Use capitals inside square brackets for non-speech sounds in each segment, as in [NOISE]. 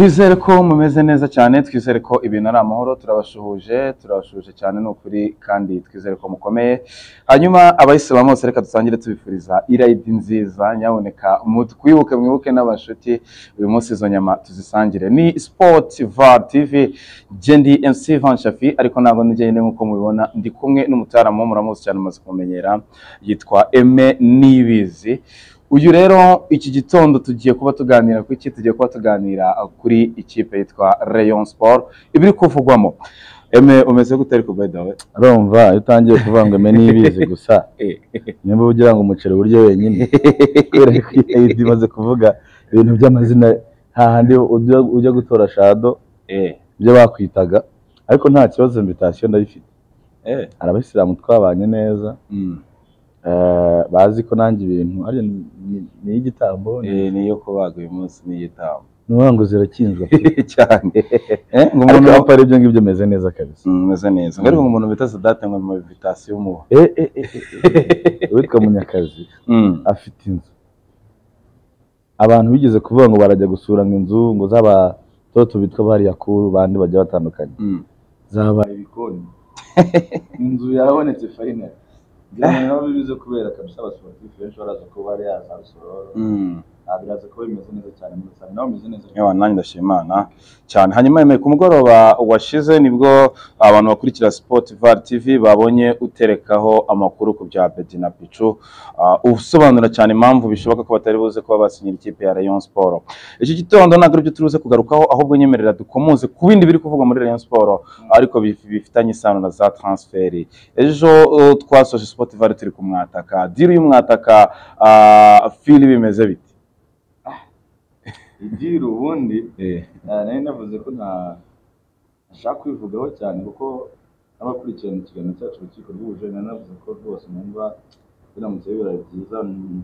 twizere ko mumeze neza cyane twizere ko ibintu ari amahoro turabashuhuje turabashuhuje cyane ni ukuri kandi twizere ko mukomeye. Hanyuma abayisilamu bose reka dusangire tubifuriza irayidi nziza nyaboneka twibuke mwibuke n'abashuti uyu munsi izo nyama tuzisangire. Ni sport var tv jendi mc van shafi ariko ntabwo nigende nk'uko mubibona ndi kumwe n'umutaramu muramuzi cyane umaze kumumenyera yitwa eme nibizi uyu rero iki gitondo tugiye kuba tuganira ku iki tugiye kuba tuganira kuri ikipe yitwa Rayon Sport ibiri kuvugwamo. Eme umeze gute ariko by the way? Urumva iyo utangiye kuvuga ngo eme nibizi gusa [LAUGHS] nimba ugira ngo umuceri urye wenyine kubera ko iyo [LAUGHS] imaze kuvuga ibintu by'amazina hahandi ujya gutora shado eh. ibyo bakwitaga ariko nta kibazo invitation ndayifite eh. Hari abayisilamu twabanye neza mm. Bazi ko nanjye ibintu. Ni- iy'igitambo eh niyo kubaga uyu munsi ni igitabo ni ukuvuga ngo zirakinzwe [LAUGHS] cyane. Eh ngo umuntu ari ibyo ngibyo meze neza kabisa. Mm, umeze neza. Ngo ariko umuntu bita Sadate ngo mu Eh, eh, eh, eh, eh, uwitwa munyakazi mm. afite inzu. Abantu bigeze kuvuga ngo barajya gusura ngo inzu ngo z'abatoto bitwa bariya kuru bandi bagiye batandukanye. Mm. zabaye ibikoni. [LAUGHS] Inzu yarabonetse fayinali ngira ngo naho bize kubera kabisa abasiporutifu benshi baraza ko bari yaza rusororo Mm. Biraza kuba bimeze neza cyane muri rusange nawe bimeze neza Ewa nanjye ndashima Imana cyane. Hanyuma yemeye ku mugoroba washize ni bwo abantu bakurikira Sport VAR TV babonye uterekaho amakuru ku bya Bedi na Pichu uh, usobanura cyane impamvu bishoboka ko batari buze kuba basinyira ikipe ya Rayon Sport. Iki gitondo ntabwo ari byo turuze kugarukaho ahubwo nyemerera dukomoze ku bindi biri kuvugwa muri Rayon Sport ariko bif- bifitanye isano na za transferi ejo uh, twasoje Sport VAR turi ku mwataka. Diri y'umwataka uh, fili bimeze biti igira ubundi eh. nari navuze ko nta ntashaka kwivugaho cyane kuko n'abakurikirana ikiganiro cyacu urukiko rw'ubujura nari navuze ko rwose numva biramutse bibaye byiza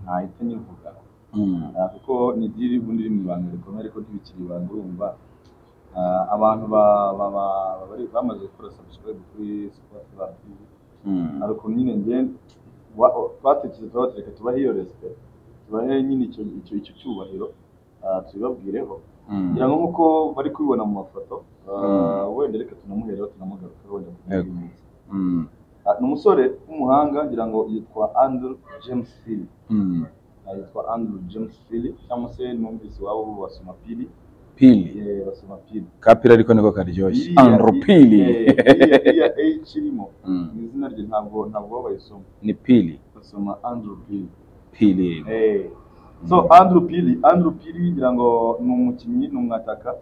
ntahita nyivuga Mm. Ah, kuko ni diri ubundi iri mu ibanga rikomeye ariko ntibikiri ibanga urumva abantu bamaze gukora subscribe kuri Mm. hari ukuntu nyine njye wa- twatekereje tuba reka tubahe iyo respect tubahe nyine icyo cyubahiro ah, tubibabwireho Mm. ngira ngo nk'uko bari kubibona mu mafoto ah, wenda reka tunamuhereho tunamugaruka wenda ku Yego. minsi Mm. ni umusore w'umuhanga ngira ngo yitwa Andrew James Philly. Ah, yitwa Andrew James Philly cyangwa se numvise iwabo basoma pili Pili. Basoma pili Kapira ariko niko karyoshye. Andro Pili. iriya H irimo mu izina rye ntabwo ntabwo bayisoma Ni Pili. basoma Andrew Pili Pili. So Andrew Pili, Andrew Pili ngira ngo ni umukinnyi ni umwataka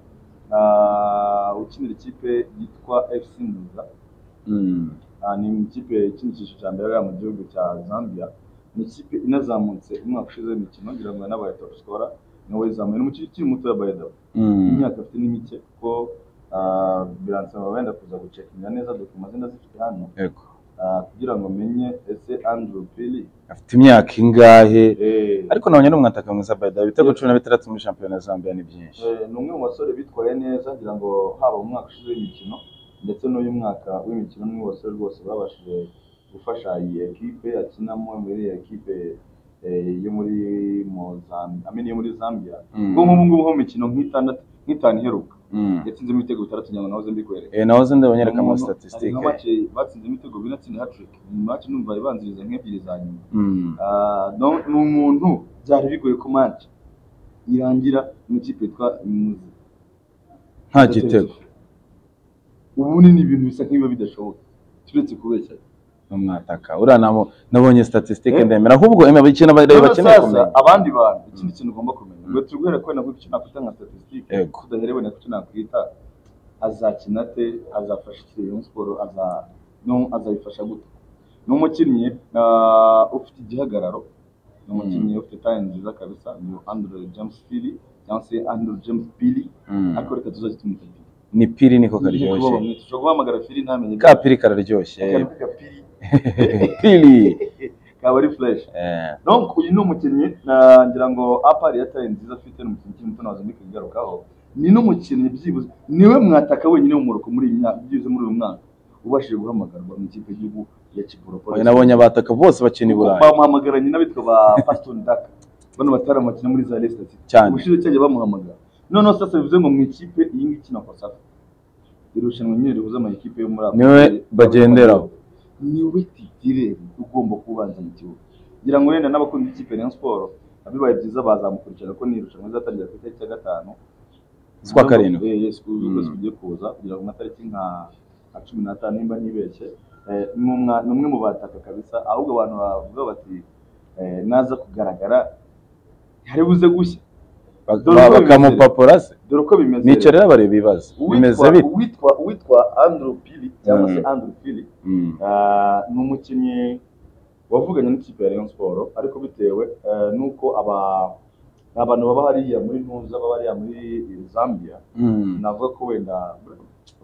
ukinira ikipe yitwa FC Nduza. Mm. Ah, ni ikipe ikinisha cya mbere mu gihugu cya Zambia. Ni ikipe inazamutse umwaka ushize w'imikino ngira ngo yanabaye top scorer. Ni we zamuye. Ni umukinnyi ukiri muto yabaye dabo. Mm. Imyaka afite ni mike kuko ah, biransaba wenda kuza gucekinga neza dokima ze ndazifite hano Yego. Ah, kugira ngo menye ese Andrew Pili Afite imyaka ingahe? eh, Ariko nabonye ni umwataka mwiza by the way. Ibitego cumi na bitandatu muri shampiyona Zambia ni byinshi. Eh, ni umwe mu basore bitwaye neza ngira ngo haba mu mwaka ushize w'imikino ndetse n'uyu mwaka w'imikino ni basore rwose babashije gufasha iyi ekipe akinamo muri iyi ekipe eh, yo muri Mozambique yo muri Zambia Mm. ubwo nk'ubu ngubu ho mu mikino nk'itandatu nk'itanu iheruka Mm. Yatsinzemo ibitego bitandatu ngira ngo nahoze mbikwereka Eh nahoze ndabonyereka mu hari statistique. nka make batsinzemo ibitego bine atsinda hat-trick ni match numva ibanziriza nk'ebyiri za nyuma Mm. Ah, donc ni umuntu byari bigoye ko match irangira mu yitwa Imuzi Nta gitego. ubundi ni ibintu bisa nk'ibiba bidashoboka turetse kubeshya Umwataka. Uriya nabonye statistique Eh? ndemera. Ahubwo ikintu bakeneye kumenya. abandi bantu ikindi kintu ugomba kumenya ngo turi guhera kubera icyo nakwita nka statistique tudaherewe na icyo nakwita azakina ate azafasha iki Rayon Sport aza no azabifasha gute? Ni umukinnyi ufite igihagararo ni umukinnyi ufite talent nziza kabisa ni Andrew James Philly cyangwa se Andrew James Pili. Mm. ariko reka tuzajya tumwita Pili. Ni Pili niko karyoshye. ushobora guhamagara Philly ntamenye Ka Pili kararyoshye. [LAUGHS] Pili. [LAUGHS] Pili. kaba ari fresh Eh. uyu ni umukinnyi ngira ngo apari ya talent nziza afite ni umukinnyi muto na zo mbikigarukaho ni n'umukinnyi byibuze ni we mwataka wenyine w'umuroko muri iyi myaka byibuze muri uyu mwaka ubashije guhamagarwa mu ikipe y'igihugu ya Oya, nabonye abataka bose bakina i Burayi. bamuhamagaranye n'abitwa ba [LAUGHS] Paston Daka bano batari amakina muri za Leicester City Cyane. ubushize cyajya bamuhamagara noneho sasa bivuze ngo mu ikipe iyi ngiyi ikina kosafa irushanwa nyine rihuza amakipe yo muri Niwe bagenderaho. ni we titireri ugomba kubanza mu kibuga ngira ngo wenda n'abakunda ikipe Rayon Sport bibaye byiza bazamukurikirana ko ni irushanwa rizatangira ku itariki ya gatanu Z'ukwa karindwi. Eh, yes, ukwezi Mm. kugiye kuza kugira ngo matariki nka cumi n'atanu nimba ntibeshye Eh, ni umwe mu bataka kabisa ahubwo abantu bavuga bati eh, naza kugaragara hari buze gushya bakamupapura se dore uko bimeze. Nicyo rero bareba ibibazo bimeze bite uwitwa uwitwa Andrew Pili cyangwa se Mm. Andrew Pili Mm. Ah, ni umukinnyi wavuganye n'ikipe ya Rayon Sport ariko bitewe eh, n'uko aba abantu baba hariya muri ntuza baba hariya muri Zambia. Mm. navuga ko wenda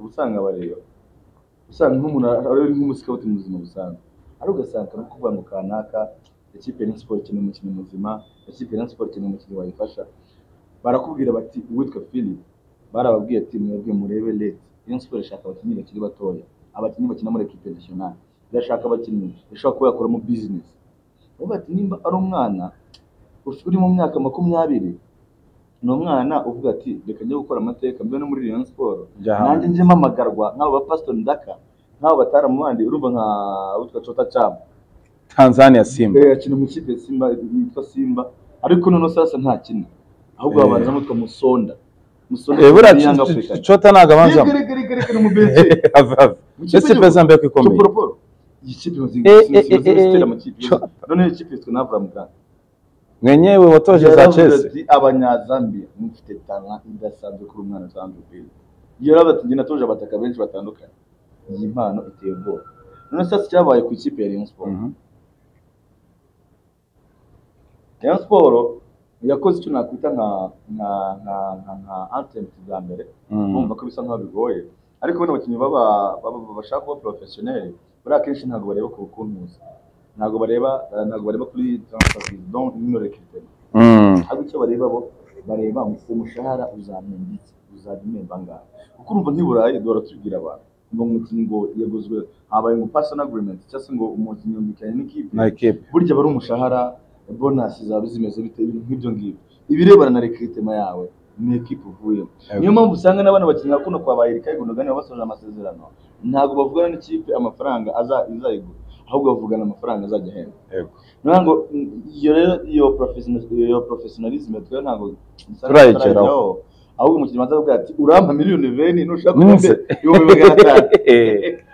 usanga bareba usanga nk'umuntu ari nk'umusikawuti mu buzima busanzwe. Ariko ugasanga no kuvuga ngo kanaka ikipe ya Rayon Sport ikeneye umukinnyi muzima ikipe ya Rayon Sport ikeneye umukinnyi wayifasha. Barakubwira bati uwitwa Philip barababwiye ati mwebwe murebe leta Rayon ishaka abakinnyi bakiri batoya abakinnyi bakina muri equipe nationale irashaka abakinnyi ishobora kuba yakoramo business. Bavuga ati nimba ari umwana uri mu myaka makumyabiri ni umwana uvuga ati reka njye gukora amateka mbe no muri Rayon Sport Njya hanze. nanjye njye mpamagarwa nk'abo ba Pastor Ndaka nk'abo bandi urumva nka witwa Chota Cham. Tanzania Simba. Eh, akina mu ikipe ya Simba yitwa Simba ariko noneho sasa ntakina. Ahubwo Eh. babanza mutwa Musonda Musonda ni African. c- cota ntabwo abanzamo ni mu. Mu kipe ese y'igihugu. pesa mbere ko ikomeye Poroporo. iyi kipe imaze Eh, eh, eh, gutera amakipe Chota. noneho iyi kipe yitwa na Avram Grant mwenyewe watoje za ati abanyazambiya mufite talent idasanzwe kuri umwana usanzwe kweli yaravuze ati njye natoje abataka benshi batandukanye iyi mpano iteye ubwoba none sasa cyabaye ku ikipe ya Rayon Sport Mhm. Rayon Sport yakoze icyo nakwita nka nka nka nka nka attempt bwa mbere. Mm. bumva ko bisa nkaho bigoye ariko bano bakinnyi bashaka kuba professionnel. Buriya akenshi ntabwo bareba ku bukuntuzi ntabwo bareba ntabwo bareba kuri transfer fees. Donc nino recruitment Mm. ahubwo icyo bareba bo bareba mu umushahara uzamemba iki uzabimemba angahe kuko urumva nk'i Burayi duhora tubwira abantu. Ngo umukinnyi ngo yaguzwe habaye ngo personal agreement cyangwa se ngo umukinnyi yumvikanye n'ikipe. Burya aba ari umushahara bonus zaba zimeze bite ibintu nk'ibyo ngibyo. Ibirebana na recruitment yawe ni equipe uvuyemo. Niyo mpamvu usanga n'abana bakinnyi kuno kwa Bayirika Gundogan basoje amasezerano ntabwo bavugana n'ikipe amafaranga izayigura. Ahubwo bavugana amafaranga azajya ahembwa. Niyo ngo iyo rero iyo professional iyo professionalism twe ntabwo Turayigeraho. ahubwo umukinnyi maze avuga ati urampa miliyoni veni nushaka kumbe ibihumbi magana atanu.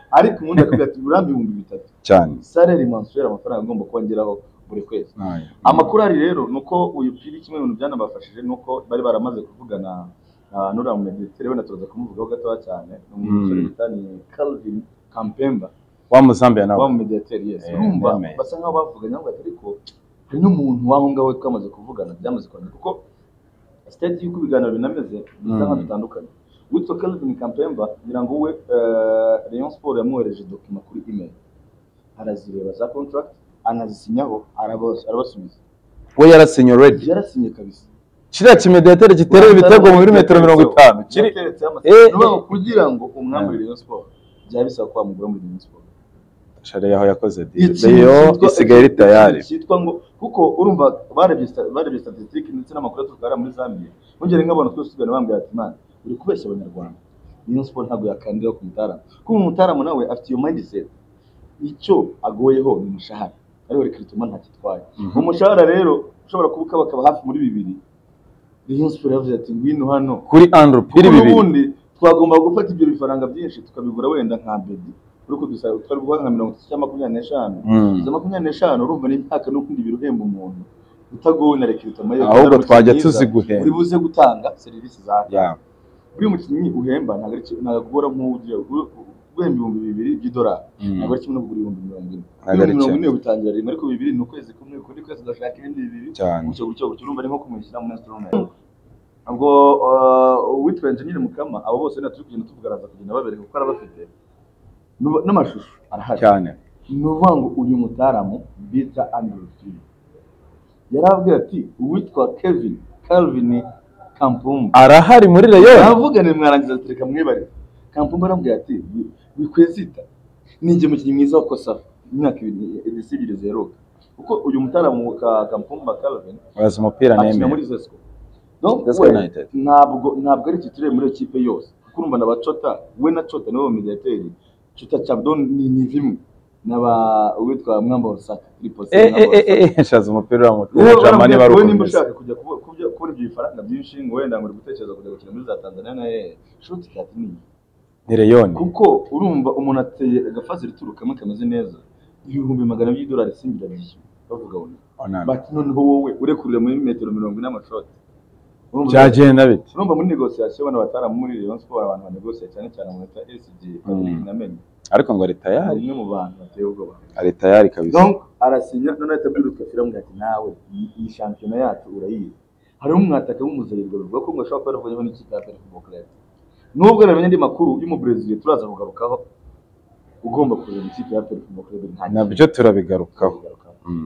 [LAUGHS] Ariko ubundi akavuga ati urampa ibihumbi bitatu. Cyane. Salary mensuelle amafaranga agomba kongeraho buri kwezi. Aye. amakuru ari rero ni uko uyu piri kimwe mu bintu byanabafashije ni uko bari baramaze kuvugana na nuriya mumediateri wenda turaza kumuvugaho gatoya cyane ni umusore Mm. bita ni Calvin Kampemba. Wa Muzambia nawe wa mumediateri yes. Eh, urumva basa nkaho bavuganye avuga ati ariko hari n'umuntu w'aho ngaho twamaze kuvugana byamaze kwandika kuko sitade y'uko ibiganiro binameze bisa nkaho Mm. bitandukanye witwa Calvin Kampemba ngira ngo we eh, Rayon Sport yamwohereje dokima kuri email. Arazireba za contract anazisinyaho arabas- arabasubiza. We yarasinye already. Yarasinye kabisa. Kiriya kimediateri gitereye ibitego muri metero mirongo itanu. Kiri Eh, eh, ukuvuga ngo umwami wa umwambure Rayon Sport byaba bisaba ko wamugura muri Rayon Sport shari yaho yakoze deyo isigaye iri tayari. cyitwa ngo kuko urumva barebye barebye statistique ndetse n'amakuru atwara muri Zambia bongere nk'abantu twese tugana bambwira ati man uri kubeshya abanyarwanda. Rayon Sport ntabwo yakandira ku mutarama. Kuko umutarama nawe afite iyo mindset icyo agoyeho ni umushahara ari we recruitment ntakitwaye Mhm. umushahara rero ushobora kuba ukabakaba hafi muri bibiri. Sport yavuze ati ngwino hano. Kuri bibiri. n'ubundi twagomba gufata ibyo bifaranga byinshi tukabigura wenda nka bedi. Uri kudusaba twari guha nka mirongo itatu cyangwa makumyabiri n'eshanu. Mm. izo makumyabiri n'eshanu urumva ni imyaka n'ukundi ibiro uhemba umuntu. Utagowe na rekirita ahubwo twajya tuziguhemba. Uri buze gutanga serivisi za Ya. buri mukinnyi uhemba ntabwo ari agora nk'ugiye guhemba ibihumbi bibiri by'idolari Mm. ntabwo ari kimwe no kugura ibihumbi mirongo ine. Ari ibihumbi mirongo ine bitangira rimwe ariko bibiri ni ukwezi kumwe ukundi kwezi ugashaka ibindi bibiri. Cyane. Gutyo gutyo gutyo urumva ni nko kumwishyura mu instrument ubwo uh, uwitwa engineer mukama abo bose turi kugenda tuvugaragaza kugenda babereka kuko arabafite. N'amashusho arahari. Cyane. Ni ukuvuga ngo uyu mutaramu bita Andrew Phil yarabwiye ati uwitwa Kevin Calvin Kampumba arahari muri Rayon. Yaravugane mwarangiza tereka mwibare. Kampumba arambwira ati "Wi- wikwezita ni njye mukinnyi mwiza wa Kosafa imyaka ibiri edisi ebyiri ziheruka kuko uyu mutaramu ka Kampumba Calvin bazi umupira nemeye muri Zesco. Donc, ntabwo ntabwo ari titire muri ekipe yose. Kuko urumva na bacota we na cota nibo bamediateri cota cabdon ni ni bimwe n'aba uwitwa mwamba wasaka kuri poste Eh, eh, eh, eh, shaza umupira wa mutwe Jamani nimba barukomeza ushaka kujya kubona ibyo bifaranga byinshi ngo wenda ngo gutekereza kujya gukina muri za Tanzania na hehe shoti kati ni ni Leon kuko urumva umuntu ateye agafazi rituruka kamwe kameze neza ibihumbi magana by'idolari singira byishyura bavuga ngo Onana. bati noneho wowe urekurira muri metero mirongo ine amashoti. Byagenda bite? urumva muri negosiyasiyo bano batara muri Rayon Sport abantu banegosiye cyane cyane mu leta SG Namenye ariko ngo leta yari. Umwe mu bantu bateye ubwoba. Leta yari kabisa. Donc arasinya none leta byiruka utwo filamu ati nawe iyi- shampiyona yacu urayizi. Hariho umwataka w'umuzayirwa bivuga ko ngo ashobora kuba yaravuyeho n'ikipe ya Club nubwo namenye andi makuru y'umubrezil turaza kugarukaho ugomba kureba ikipe ya Football Club nta na byo turabigarukaho.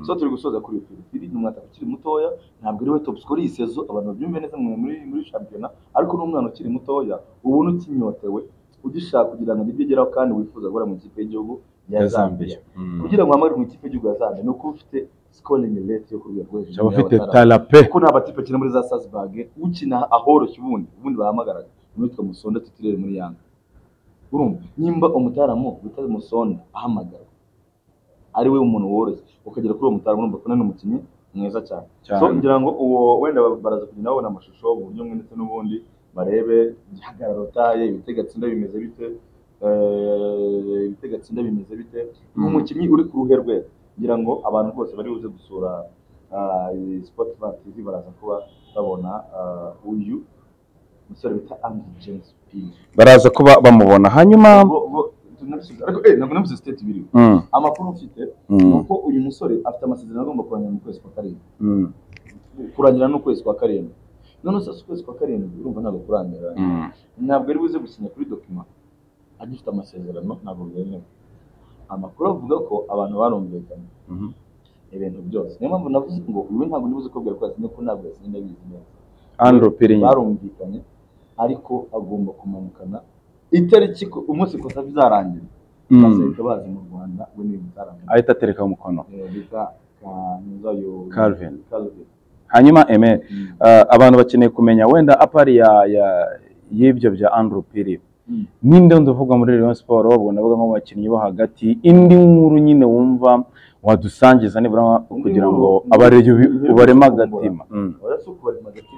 So turi gusoza kuri Filipili ni umwataka ukiri mutoya ntabwo ari we top scorer iyi sezo abantu babyumve neza muri muri shampiyona ariko ni umwana ukiri mutoya ubona ukinyotewe ugishaka kugira ngo agire ageraho kandi wifuza guhora mu ikipe y'igihugu ya Zambia. Zambia. Mm. kugira ngo uhamagare mu ikipe y'igihugu ya Zambia ni uko ufite scoring rate yo ku rwego rwo hejuru ufite tala pe kuko nta batipe bakina muri za Salzburg ukina ahoroshye ubundi ubundi bahamagaraga. N'uwitwa Musonda titirere muri Yanga. Urumva? Nimba umutaramu wita Musonda ahamagara ari we umuntu woroshye. Ukagera kuri uwo mutaramu urumva ko ni umukinnyi mwiza cyane. Cyane. so ngira ngo uwo wenda baraza kugenda babona amashusho mu buryo bumwe ndetse n'ubundi barebe igihagararo taye ibitego atsinda bimeze bite? Eh, ibitego atsinda bimeze bite Mm. umukinnyi uri ku ruhe rwe? Ngira ngo abantu bose bari buze gusura ah, Spotify TV baraza kuba babona ah, uyu. Umusore bita Andy James baraza kuba bamubona. Hanyuma eh Mm, amakuru mfite Mm. ni uko uyu musore afite amasezerano agomba kurangira mu kwezi kwa karindwi. Mm, kurangira n'ukwezi kwa karindwi. None se ukwezi kwa karindwi urumva ntabwo kurangira ntabwo ari buze gusinya kuri dokima. Agifite amasezerano ntabwo byemewe amakuru avuga ko abantu barumvikanye Mhm. ibintu byose. Niyo mpamvu navuze ngo uyu ntabwo nibuze kubwira ko yasinye ko ntabwo yasinye ndabizi neza. Andrew barumvikanye. Ariko agomba kumanukana itariki umunsi kosa bizarangira Mm. bazahita baza mu rwanda we n'ibintu bizarangira ahita aterekaho umukono Eh, bita Calvin. Calvin. hanyuma eme Mm. uh, abantu bakeneye kumenya wenda apari y'ibyo bya Andrew Piri Mm. ninde uvuga muri Rayon Sport ubwo ndavuga nko mu bakinnyi bo hagati indi nkuru nyine wumva wadusangiza nibura kugira ngo ubarema agatima Mm.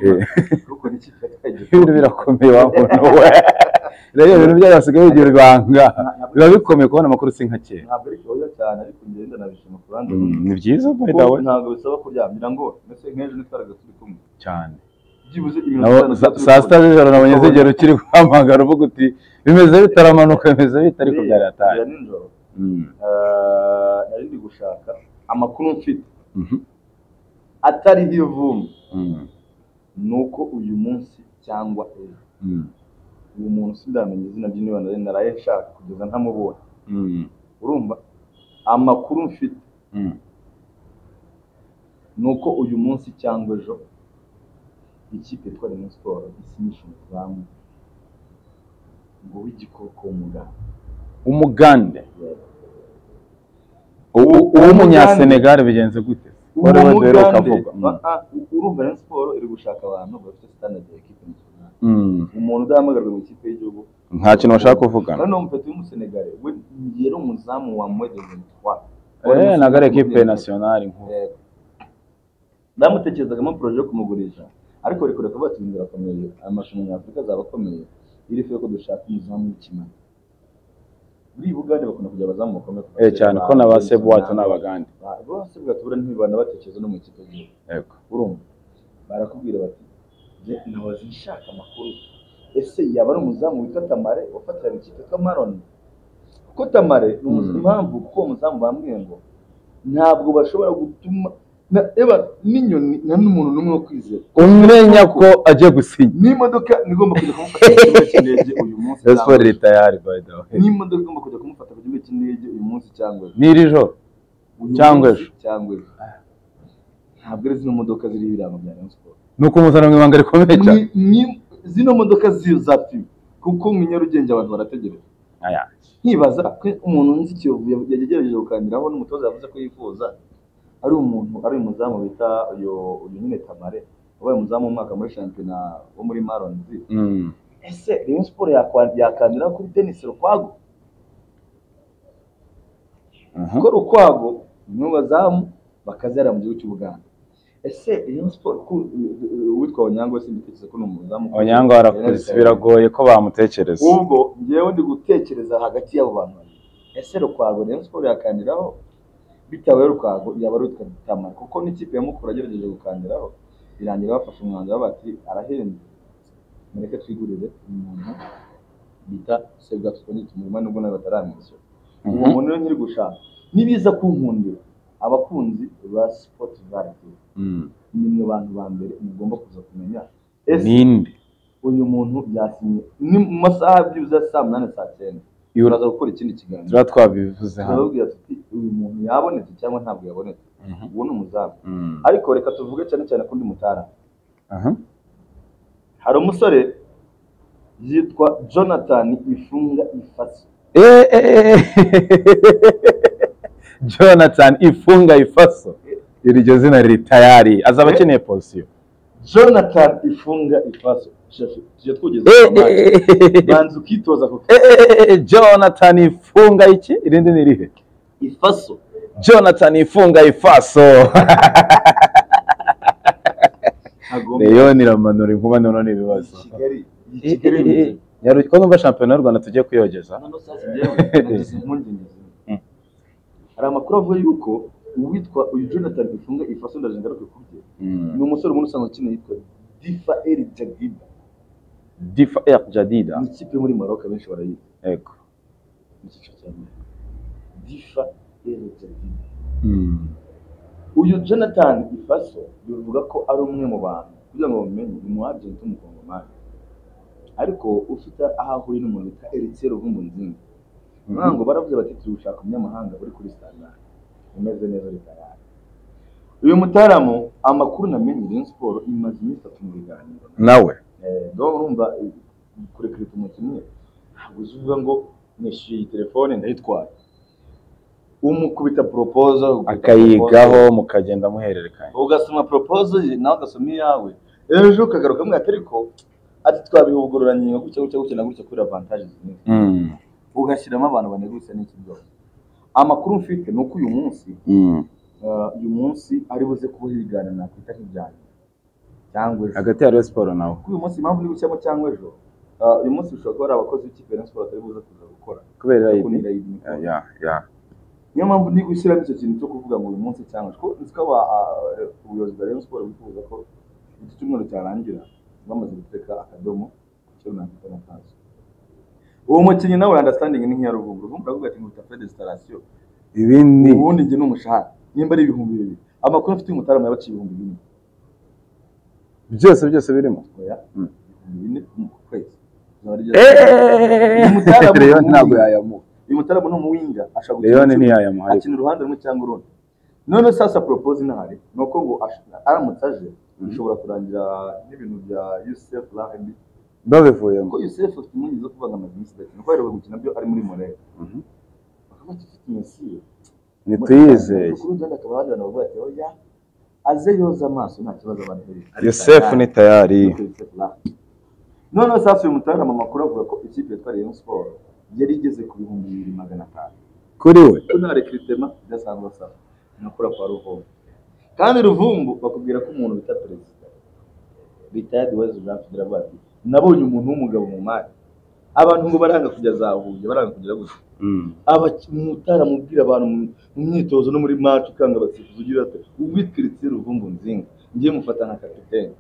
Eh. ibintu birakomeye wa muntu we rero ibintu byayo basigaye bigira ibanga biba bikomeye kubona amakuru si nka kera ntabwo ari kibazo cyane ariko ngenda nabishima ku Mm, rumwe. ni byiza by the way ntabwo bisaba kuryamira ngo mbese nk'ejo nitwaraga turi kumwe cyane saa sita z'ijoro nabonye zigera ukiri guhamagara uvuga uti bimeze bitaramanuka bimeze bite ariko byari ataye Mm. eh, nari ndi gushaka amakuru mfite. Mhm. atariho ivumbi Mm. ni uko uyu munsi cyangwa ejo. Mm. uyu muntu sindamenya izina nari naraye nshaka kugeza ntamubonye urumva? Amakuru mfite. Ni uko uyu munsi cyangwa ejo ikipe yitwa Rayon Sport isinyisha umuzamu ngo w'igikoko w'umuganda umugande. Uwo uw'umunyasenegal bigenze gute? Rero ukavuga urumva Rayon Sport iri gushaka abantu bafite standard ya nationale. Mm. umuntu udahamagarwa mu ikipe y'igihugu. Nta kintu bashaka kuvugana. Kandi uwo mufite w'umusenegale we yari umuzamu wa Mwede Zenitwa eh ntabwo ari ekipe nationale nkuru. Yego. bamutekerezagamo poroje yo kumugurisha. Ariko bari kureka bati ibintu birakomeye amarushanwa nyafurika azaba akomeye iri ko dushaka umuzamu w'ikimana. Uganda bakunda kugira abazamu bakomeye eh kera, cyane ko na ba Sebuwato Nanga. n'abagande Ba- bose bwatubura ntibana batekereza no mu ikipe y'igihugu yego. Urumva? Barakubwira bati "Je nahoze nshaka amakuru? Ese yaba ari umuzamu witwa Tamare? Wafatiraga ikipe Maron kuko Tamare ni umuzamu- Mm. impamvu kuko uwo muzamu bambwiye ngo ntabwo bashobora gutuma n'inyoni nta n'umuntu n'umwe wo kwizera umenya ko agiye gusinya. N'imodoka nigomba kujya kumufata [LAUGHS] ku kibuga cy'indege uyu munsi cyangwa by the way. N'imodoka igomba kujya kumufata ku kibuga cy'indege uyu munsi cyangwa ejo n'iri joro Cyangwa ejo. cyangwa ejo. Ntabwo ari zino modoka ziriho ibirango bya Rayon Sport ni ukumuzana mu ibanga rikomeye cyane zino modoka za fibi kuko mu Nyarugenge abantu barategereje. Aya. Nkibaza ko umuntu nzi Kiyovu ya- yagerageje gukandiraho n'umutoza yavuze ko yifuza ari umuntu ari umuzamu bita uyu uyu nyine Tamare wabaye umuzamu w'umwaka muri shampiyona wo muri maronzi Mm. ese Rayon Sport yakwa- yakandira kuri Denis Rukwago? Kuko Rukwago ni bazamu bakazera mu gihugu cy'Ubuganda ese Rayon Sport ku- uwitwa Onyango simbitegetse ko ni umuzamu? Onyango arakuze biragoye ko bamutekereza. Ubwo ngewe ndi gutekereza hagati y'abo bantu ese Rukwago Rayon Sport yakandiraho bitabaye Rukwago yaba ari utwa Tamara kuko n'ikipe ya Mukura yagerageje gukandiraho birangira bafashe umwanzuro bati arahenze mureke twigurire umuntu bita Sebwa twongere tumurima nubwo nawe bataramwishyura. Uwo Mhm. muntu rero nkiri gushaka. Nibiza kunkundira abakunzi ba Sport Valley Mm. ni mwe bantu ba mbere mugomba kuza kumenya. Ninde? Uyu muntu yasinye? Ni mu masaha byibuze saa munani saa cyenda. Iyo- turaza gukora ikindi kiganiro tuba twabivuze hano. Turababwira tuti uyu muntu yabonetse cyangwa ntabwo yabonetse? Mhm. uwo ni umuzamu. Mm. ariko reka tuvuge cyane cyane kundi mutara. Hari umusore yitwa Jonathan Ifunga Ifasi. Eh, eh, eh. [LAUGHS] Jonathan ifunga ifaso. Iryo zina riri tayari azaba akeneye posiyo. Jonathan Ifunga Ifasi tujye Eh, eh, eh, banza ukitoza ku eh, Jonathan ifunga iki? Irindi ni irihe Ifaso. Jonathan ifunga ifaso. Agomba. Leon iramanura inkuba none n'ibibazo i Kigali i Eh, Kigali eh, eh, eh. Nyaruki ko numva shampiyona y'u Rwanda tugiye kuyogeza zimwe hari amakuru avuga yuko uwitwa uyu Jonathan Ifunga Ifaso ndaje ngaruke kubye. Mm. ni umusore umuntu usanzwe ukina yitwa Difa El Jadida Difa El Jadida ni ikipe muri Maroc benshi barayizi. Ego. Mu cyiciro cya mbere. Difa El Jadida Mm. uyu Jonathan Ifaso bivuga ko ari umwe mu bantu. Kugira ngo bamenye ni umu agent w'umukongomani. Ariko ufite aho ahuriye n'umuntu bita Eritier Vumbunzinga Mhm. ngo baravuze bati turi gushaka umunyamahanga uri kuri standard. Umeze neza uri tayari uyu mutaramu amakuru namenye Rayon Sport imaze iminsi itatu mu biganiro nawe. Eh, donc urumva eh, kurekurita umukinnyi ntabwo uzi uvuga ngo nishyuye iyi telefone ndayitwaye. Umukubita ukubita akayigaho mukagenda muhererekanya. Ugasoma proposal ye nawe ugasoma iyawe. Ejo ukagaruka mwati ariko ati twabiha ubugororangingo gutya gutya gutya na gutya kuri avantage zimwe. Mm. ugashyiramo abantu banegutse n'iki byose amakuru mfite ni uko uyu munsi Mm. uh, uyu munsi ari buze kuba ibiganiro nakwita nk'ibyanyu cyangwa ejo hagati ya Rayon Sport nawe kuko uyu munsi impamvu ndi gushyiramo cyangwa ejo? Uh, uyu munsi bishobora kuba ari abakozi b'ikipe Rayon Sport batari buze kuza gukora. Kubera Rayon Sport. ya ya. Niyo mpamvu ndi gushyiramo icyo kintu cyo kuvuga ngo uyu munsi cyangwa ejo. Kuko nzi ko uh, ubuyobozi bwa Rayon Sport bifuza ko iki cyumweru cyarangira bamaze guteka akadomo ku cyo na kazo uwo mukinnyi nawe understanding ni nk'iya ruvumbu ruvumbu aravuga ati ngo frais d'installation ibindi ubundi njye ni umushahara. Nimba ari ibihumbi bibiri. Amakuru afite umutarama yabaciye ibihumbi bine. Uyu byose birimo. Ntabwo yayamuha uyu mutaramu ni umuwinga ashaka gukina Leon ntiyayamuha akina uruhande rumwe cyangwa urundi. None sasa propose inahari ni uko ngo aramutse aje bishobora kurangira n'ibintu bya Youssef Rahbi babivuyemo kuko Youssef afite impungenge zo kuvanga iminsi adakina kuko yaheruka gukina byo ari muri Morel. Mhm. bakaba bafite Messi ntituyizeye aze yoza amaso nta kibazo abantu bari. Yosef ni tayari. noneho sasa uyu mutarama amakuru avuga ko ikipe yitwa Rayon Sport yari igeze ku bihumbi bibiri magana atanu. Kuri we? Nta rekiritema idasanzwe asaba. Nakura kwa Ruvumbu. Kandi Ruvumbu bakubwira ko umuntu bita perezida Retired Wise Jean Fidela nabonye umuntu w'umugabo mu mari. Abantu ngo baranga kujya za Huye baranga kugera gutya Mm. umutara mubwira abantu mu myitozo no muri match ukanga abasifuzi ugira ati ubitwiritse Ruvumbu nzinga. Ngiye mufata nka kapitene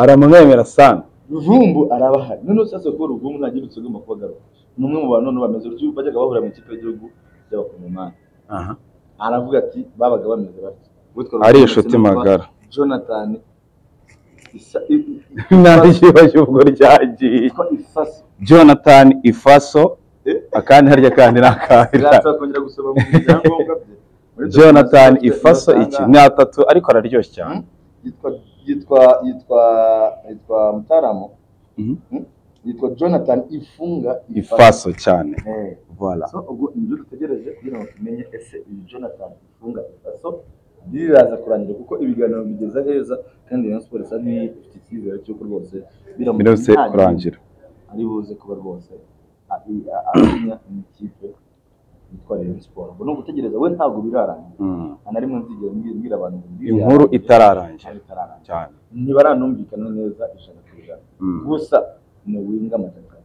aramwemera sana. Ruvumbu arabahari. Noneho sasa ko Ruvumbu nta gihe ugomba kubagaruka. Ni umwe mu bantu noneho bameze gutyo bajyaga bahura mu ikipe y'igihugu y'abakongomani aha. Aravuga ati babaga bameze batya Uwitwa ari inshuti magara. Jonathan [LAUGHS] nta kibazo ubwo ryagiye. Jonathan Ifaso? Akandi harya kandi ni akahira Jonathan dufite iki? Ni atatu ariko araryoshye cyane. Hmm? yitwa yitwa yitwa yitwa Mutaramo Mhm. Hmm? yitwa Jonathan Ifunga Ifaso. Cyane. Eh. voilà. So, ubwo ni byo dutegereje kugira ngo tumenye ese uyu Jonathan Ifunga Ifaso biraza kurangira kuko ibiganiro bigeze heza kandi Rayon Sports isa n'ifite icyizere cy'uko rwose gihe kurangira ari buze kuba rwose ari- a- asinya n'ikipe yitwa Rayon Sports. Ubwo ni ugutegereza we ntabwo birarangira Mm. nta rimwe nzigera mbwira abantu ngo inkuru itararangira cyane. Ntibaranumvikana neza ijana ku ijana. Mm. gusa ni winga amajaga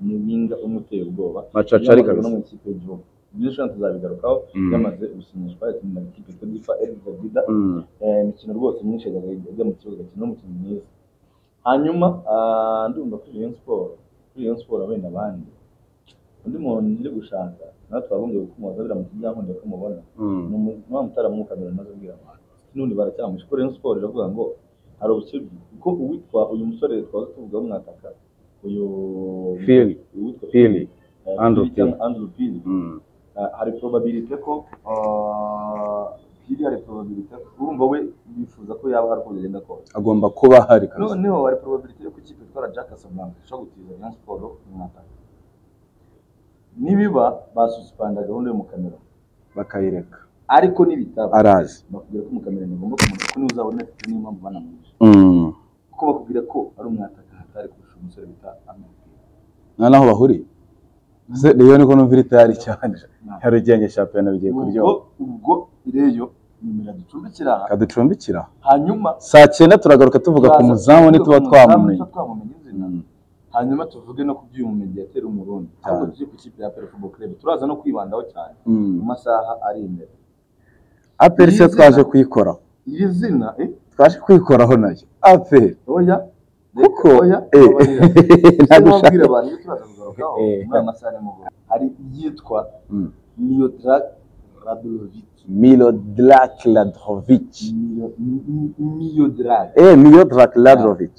ni winga umuteye ubwoba. Macacari kabisa. no mu ikipe y'igihugu byinshi hano tuzabigarukaho Mm. yamaze gusinyishwa na ikipe yitwa difa elizabida Mm. imikino rwose myinshi yajyaga ajya mu kibuga akina n'umukinnyi mwiza. Hanyuma ah, ndumva kuri Rayon Sport kuri Rayon Sport wenda abandi undi muntu nzi gushaka nawe twagombye gukumuza biramutse byankundira ko mubona Mm. ni wa mutarama kamera maze abwira abantu. N'undi baracyamusha ko Rayon Sport iravuga ngo hari ubushyu kuko uwitwa uyu musore twaza tuvuga w'umwataka uyu Phil. eh, Andrew Phil. Andrew Phil. Mm. Ah, hari probabilite ko Phil hari probabilite ko urumva we yifuza ko yaba hari uko bigenda kose. Agomba kuba hari kabisa noneho hari probabilite yo ku ikipe itwara Jack Casablanca ishobora gutiza Rayon Sport mu mwataka nibiba basuspanda gahunda yo mu kamera bakayireka. Ariko nibitaba arazi. Bakubwira ko umukamerani agomba kumenya ko niba uzabona afite niyo mpamvu banamwishe Mm. kuko bakubwira ko ari umwataka hatari kurusha umusore bita amabwira nta naho bahuriye rero niko numva iri tayari cyane. Hari igenge shampiyona bigiye kuryoha. Ubwo ubwo kaducumbikira. Hanyuma saa cyenda turagaruka tuvuga ku muzamu nituba twamumenye. Mm. hanyuma tuvuge no ku by'uyu mediateri umurundi ahubwo tujye ku ikipe ya Football Club. Turaza no kwibandaho cyane. Mm. mu masaha ari imbere. Aperi se twaje kuyikoraho. Iri zina eh? Twaje kwikoraho na yo. Aperi oya. Kuko oya. eh, [LAUGHS] ntabwo ushaka abantu iyo turaza kugarukaho? Eh. muri aya masaha nimugoroba hari iyitwa Mm. Miodrag Radulovic Milodrak Ladrovic Mio- Mi- Mi- Miodrag eh Milodrak Ladrovic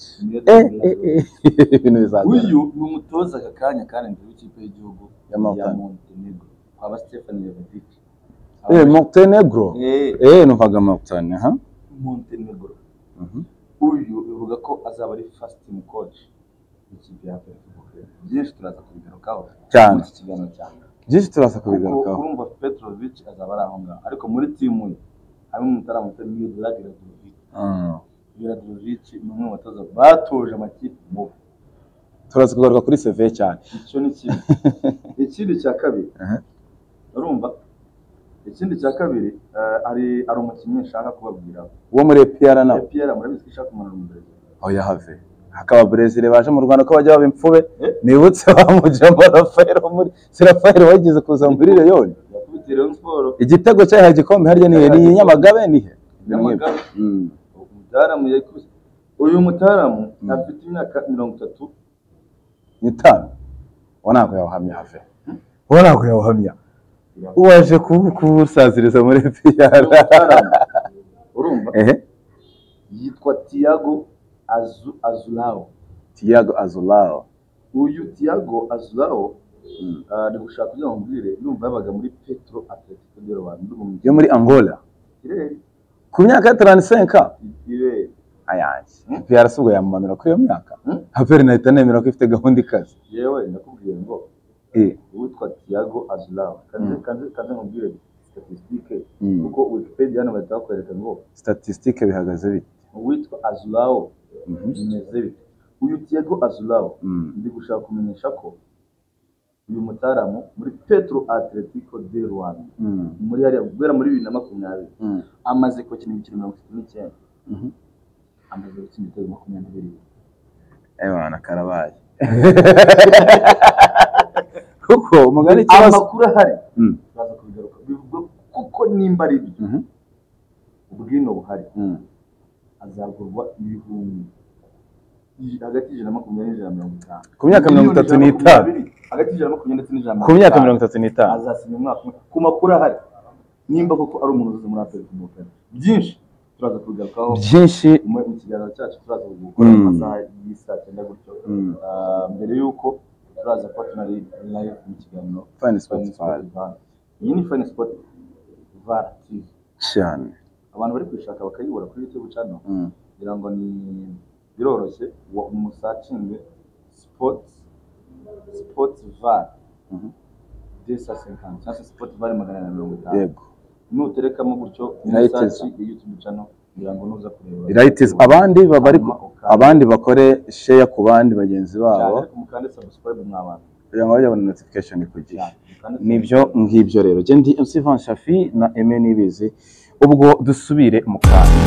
eh eh eh [LAUGHS] ibintu bizagera uyu ni umutoza aka kanya kandi w'ikipe y'igihugu Ya. Montenegro. Kwaba Stefan Levatic eh Montenegro. Eh eh numvaga Montagne ha? Montenegro. Mhm. uyu bivuga ko azaba ari first team coach w'ikipe ya Club byinshi turaza kubigarukaho Cyane. iki kiganiro cyane byinshi turaza kubigarukaho urumva Petrovic azaba ari aho ngaho. Ariko muri timu ye harimo umutarama witwa Miodrag Radulovic Mm. Radulovic ni umwe mu batoza batoje amakipe mu turaza kugaruka kuri seve cyane. Icyo ni kimwe. [LAUGHS] Ikindi cya kabiri urumva? Ikindi cya kabiri eh, hari hari umukinnyi nshaka kubabwira. Uwo muri EPR nawe APR murabizi ko ishaka kumanura mu Brazil oya have hakaba Brezil baje mu Rwanda ko bajya baba imfube Eh? nibutse [LAUGHS] bamujemo Rafael muri Rafael wagize kuza muri Rayon igitego cyahaye igikombe harya nihe ni Nyamagabe nihe Mm. umutaramu yakubise. Uyu mutaramu Mm. afite imyaka mirongo itatu. N'itanu ntabwo yawuhamya have uwo ntabwo yawuhamya waje ku- kuwusaziriza muri mutaramu. Urumva? [LAUGHS] Yitwa Thiago Azu, Azulao. Thiago Azulao. Uyu Thiago Azulao Mm. ah, ni gushaka kugira ngo mbwire ndumva yabaga muri Petro Atletico de mu yo muri Angola. Kirere. Ku myaka ya 35 kirere. Ayanjye Hmm? EPR si ubwo yamumanura kuri iyo myaka. Hmm? Aperi nahita nemera ko ifite gahunda ikaze. Yewe ndakubwiye ngo eh. uwitwa Thiago Azulao. Kanze Mm. kanze kanze nkubwire statistique Mm. kuko Wikipedia hano bahita bakwereka ngo statistique bihagaze bite? uwitwa Azulao. Bimeze bite uyu Thiago Azulao Mm. ndi gushaka kumenyesha ko uyu mutaramu muri Petro Atletico de Rwanda Mm. muri hariya guhera muri bibiri na makumyabiri Mm. amaze gukina imikino mirongo itatu n'icyenda Mhm. amaze gutsinda ibitego makumyabiri Ewana karabaye [LAUGHS] kuko umugani ikibazo amakuru ahari kubigaruka bivuga kuko nimba ari byo Mhm. ubwino buhari. Azagurwa ibihumbi. Hagati y'ijana na makumyabiri n'ijana na mirongo itanu. Ku myaka mirongo itatu n'itanu. hagati y'ijana na makumyabiri ndetse n'ijana na ku myaka mirongo itatu n'itanu. Azasinya umwaka umwe. Ku makuru ahari nimba koko ari umuntu uzi muri afurika kumukara byinshi turaza kubigarukaho byinshi. Mu kiganiro cyacu turaza gukora Mm. mu masaha y'isaa cyenda gutyo. Mm. Ah, mbere y'uko turaza kuba tunari live mu kiganiro. Val. Val. iyi ni Sport Val TV cyane. Abantu bari kuyishaka bakayibura kuri YouTube channel. Mm. kugira ngo ni biroroshye. Umusacinge sports sports var. Mhm. desa senkani cyangwa se sport var magana na mirongo itanu. Yego. Nuterekamo gutyo umusaci YouTube channel abandi ba- bari abandi bakore share ku bandi bagenzi babo. Mukande subscribe mw'abantu kugira ngo bajye babona notification ku gihe. Nibyo ngibyo rero. Jye ndi MC Van Shafi na Aime Nibizi ubwo dusubire mu kanya